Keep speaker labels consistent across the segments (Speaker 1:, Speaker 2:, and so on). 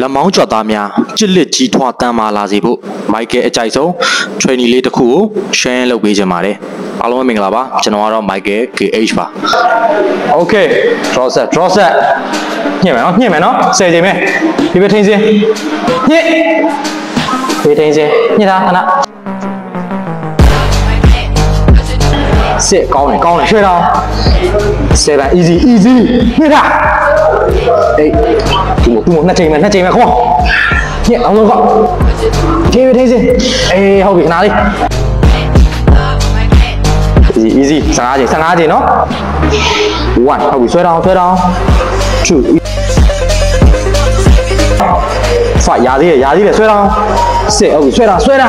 Speaker 1: လက်မောင်းကြွသားများကြစ်လက်ကြီးထွားတမ်းမာလာစေဖို့မိုက်ကယ်အကြိုက်ဆုံး training လေးတစ်ခုကို share လုပ်ပေးချင်ပါတယ်အားလုံးပဲမင်္ဂလာပါကျွန်တော်ကတော့ Michael KH ပါ
Speaker 2: Okay draw set draw set ညှစ်မယ်နော်ညှစ်မယ်နော်ဆယ်ချိန်ပဲဒီပဲထိန်းစင်းညှစ်ဒီထိန်းစင်းညှစ်တာခဏ sẽ con này con này chơi đâu sẽ là easy easy. Biết à đấy thì một một nó chơi mà nó chơi mà không nhẹ, ông luôn thế chơi thế gì? Ê, hậu bị nào đi. Easy easy. Sang A gì? Sang A gì nó? One hậu bị chơi đâu? Chơi đâu? Chữ phải giá gì? Để giá gì để chơi đâu? Sẽ hậu bị chơi đâu chơi đâu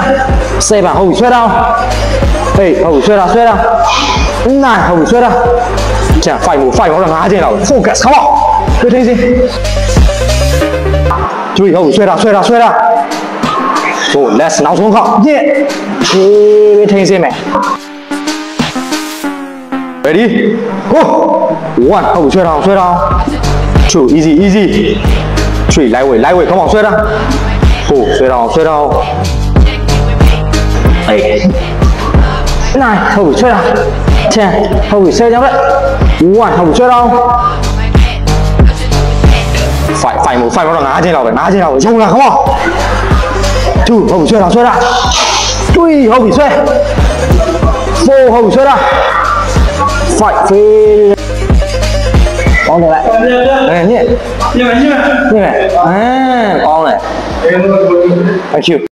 Speaker 2: xe bảo hậu bị chơi đâu? 哎，好，碎了，碎了，唔奈，好，碎了。这样，快 move，快 move，我落眼睛了，focus 好不？注意点。注意，好，碎了，碎了，碎了。哦，less，脑松开，耶。注意点，听见没？来，滴。呼，弯，好，碎到，碎到。注意点，注意点。注意来，位，来位，come on，碎到。好，碎到，碎到。哎。này không phải chơi nào? Chè không phải chơi nhá vậy đúng rồi không chơi đâu? Phải phải một phải nó đầu ngã trên nào phải ngã trên nào phải là không không chù không phải chơi nào chơi nào. Chui không phải chơi. Vô không phải chơi nào. Phải phê. Con này lại. Này nhỉ như này. Như này. À con này. Thank you